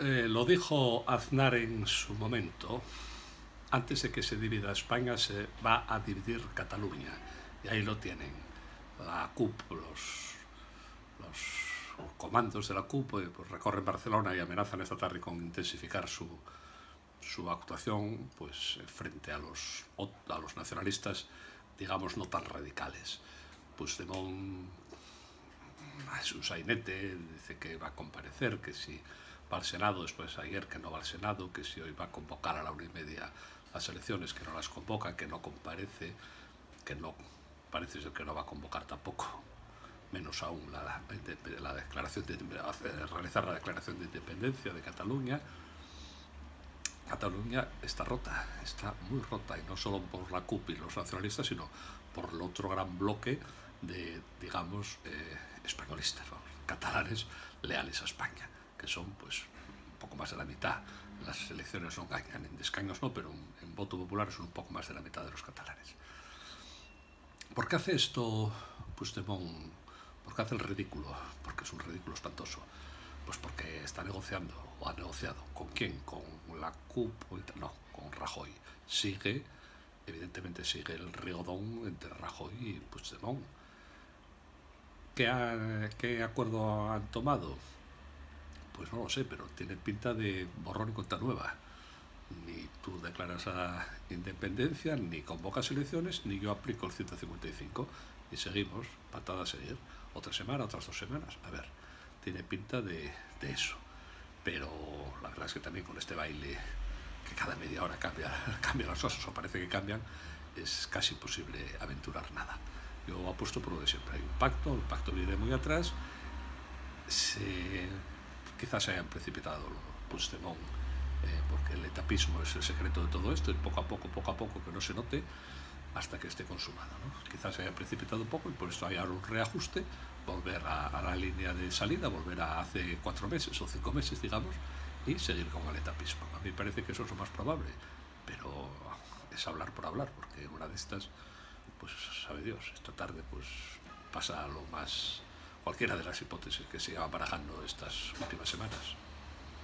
eh, lo dijo Aznar en su momento, antes de que se divida España se va a dividir Cataluña. Y ahí lo tienen, la CUP, los, los comandos de la CUP eh, pues, recorren Barcelona y amenazan esta tarde con intensificar su, su actuación pues, frente a los, a los nacionalistas, digamos, no tan radicales. Puigdemont es un sainete, dice que va a comparecer, que si va al Senado, después ayer que no va al Senado, que si hoy va a convocar a la una y media las elecciones, que no las convoca, que no comparece, que no parece ser que no va a convocar tampoco, menos aún la, la declaración de, realizar la declaración de independencia de Cataluña. Cataluña está rota, está muy rota, y no solo por la CUP y los nacionalistas, sino por el otro gran bloque de, digamos, eh, españolistas, catalanes leales a España, que son pues un poco más de la mitad. Las elecciones son en escaños no, pero en voto popular son un poco más de la mitad de los catalanes. ¿Por qué hace esto Puigdemont? ¿Por qué hace el ridículo? Porque es un ridículo espantoso. Pues porque está negociando, o ha negociado. ¿Con quién? Con la CUP, no, con Rajoy. Sigue, evidentemente sigue el rigodón entre Rajoy y Puigdemont ¿Qué, acuerdo han tomado? No lo sé, pero tiene pinta de borrón y cuenta nueva. Ni tú declaras a independencia, ni convocas elecciones, ni yo aplico el 155. Y seguimos, patada a seguir. Otra semana, otras dos semanas. A ver, tiene pinta de, eso. Pero la verdad es que también con este baile que cada media hora cambia, cambia las cosas o parece que cambian, es casi imposible aventurar nada. Yo apuesto por lo de siempre. Hay un pacto, el pacto viene muy atrás. Se, quizás se hayan precipitado Puigdemont, eh, porque el etapismo es el secreto de todo esto, y poco a poco, poco a poco, que no se note hasta que esté consumado. ¿no? Quizás se haya precipitado un poco y por eso hay ahora un reajuste, volver a, la línea de salida, volver a hace cuatro meses o cinco meses, digamos, y seguir con el etapismo. A mí me parece que eso es lo más probable, pero es hablar por hablar, porque una de estas pues sabe Dios, esta tarde pues pasa lo más, cualquiera de las hipótesis que se iban barajando estas últimas semanas.